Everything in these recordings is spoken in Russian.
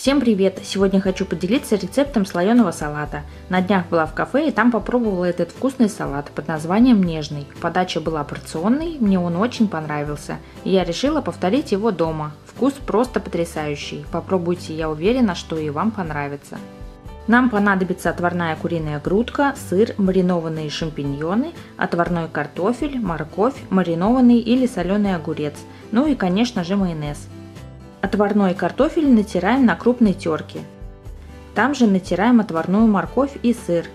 Всем привет! Сегодня хочу поделиться рецептом слоеного салата. На днях была в кафе и там попробовала этот вкусный салат под названием «Нежный». Подача была порционной, мне он очень понравился. Я решила повторить его дома. Вкус просто потрясающий. Попробуйте, я уверена, что и вам понравится. Нам понадобится отварная куриная грудка, сыр, маринованные шампиньоны, отварной картофель, морковь, маринованный или соленый огурец, ну и, конечно же, майонез. Отварной картофель натираем на крупной терке. Там же натираем отварную морковь и сыр.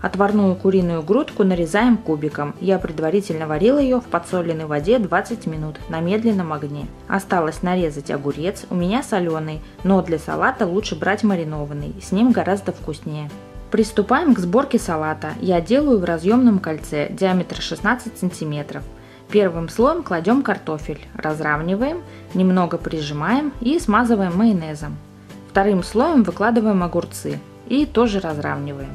Отварную куриную грудку нарезаем кубиком. Я предварительно варила ее в подсоленной воде 20 минут на медленном огне. Осталось нарезать огурец, у меня соленый, но для салата лучше брать маринованный, с ним гораздо вкуснее. Приступаем к сборке салата. Я делаю в разъемном кольце, диаметр 16 сантиметров. Первым слоем кладем картофель, разравниваем, немного прижимаем и смазываем майонезом. Вторым слоем выкладываем огурцы и тоже разравниваем.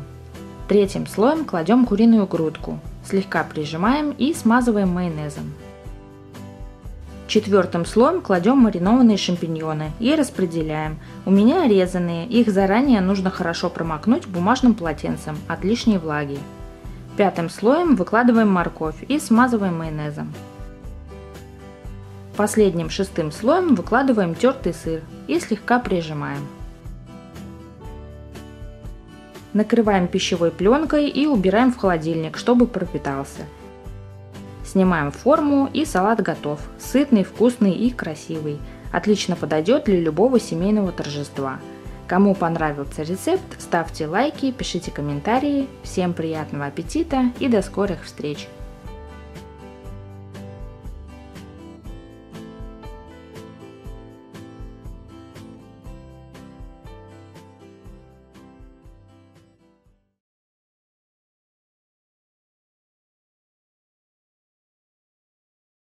Третьим слоем кладем куриную грудку, слегка прижимаем и смазываем майонезом. Четвертым слоем кладем маринованные шампиньоны и распределяем. У меня резанные, их заранее нужно хорошо промокнуть бумажным полотенцем от лишней влаги. Пятым слоем выкладываем морковь и смазываем майонезом. Последним шестым слоем выкладываем тертый сыр и слегка прижимаем. Накрываем пищевой пленкой и убираем в холодильник, чтобы пропитался. Снимаем форму и салат готов. Сытный, вкусный и красивый. Отлично подойдет для любого семейного торжества. Кому понравился рецепт, ставьте лайки, пишите комментарии. Всем приятного аппетита и до скорых встреч!